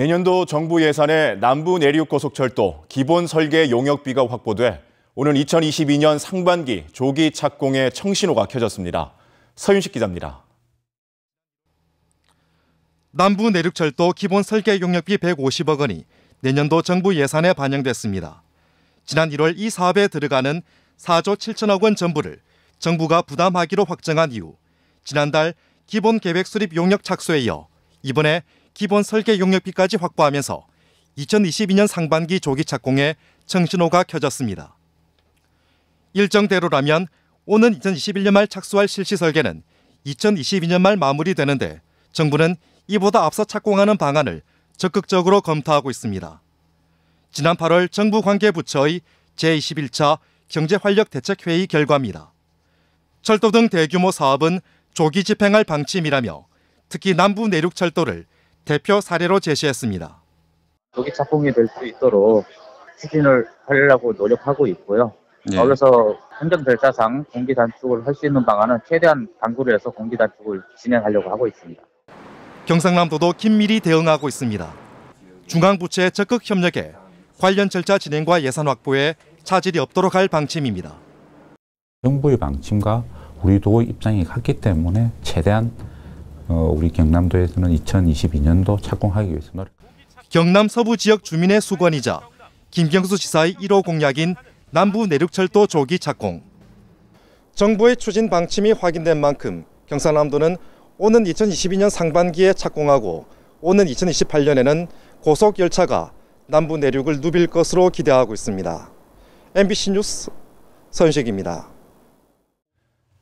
내년도 정부 예산에 남부 내륙 고속철도 기본 설계 용역비가 확보돼 오는 2022년 상반기 조기 착공의 청신호가 켜졌습니다. 서윤식 기자입니다. 남부 내륙철도 기본 설계 용역비 150억 원이 내년도 정부 예산에 반영됐습니다. 지난 1월 이 사업에 들어가는 4조 7천억 원 전부를 정부가 부담하기로 확정한 이후 지난달 기본 계획 수립 용역 착수에 이어 이번에 기본 설계 용역비까지 확보하면서 2022년 상반기 조기 착공에 청신호가 켜졌습니다. 일정대로라면 오는 2021년 말 착수할 실시 설계는 2022년 말 마무리되는데 정부는 이보다 앞서 착공하는 방안을 적극적으로 검토하고 있습니다. 지난 8월 정부 관계부처의 제21차 경제활력대책회의 결과입니다. 철도 등 대규모 사업은 조기 집행할 방침이라며 특히 남부 내륙철도를 대표 사례로 제시했습니다. 조기 착공이 될 수 있도록 추진을 하려고 노력하고 있고요. 예. 거기서 행정 절차상 공기 단축을 할 수 있는 방안은 최대한 강구를 해서 공기 단축을 진행하려고 하고 있습니다. 경상남도도 긴밀히 대응하고 있습니다. 중앙부처의 적극 협력에 관련 절차 진행과 예산 확보에 차질이 없도록 할 방침입니다. 정부의 방침과 우리도 입장이 같기 때문에 최대한 어, 우리 경남도에서는 2022년도 착공하기 위해서 노력. 경남 서부 지역 주민의 수건이자 김경수 지사의 1호 공약인 남부 내륙철도 조기 착공. 정부의 추진 방침이 확인된 만큼 경상남도는 오는 2022년 상반기에 착공하고 오는 2028년에는 고속 열차가 남부 내륙을 누빌 것으로 기대하고 있습니다. MBC 뉴스 서윤식입니다.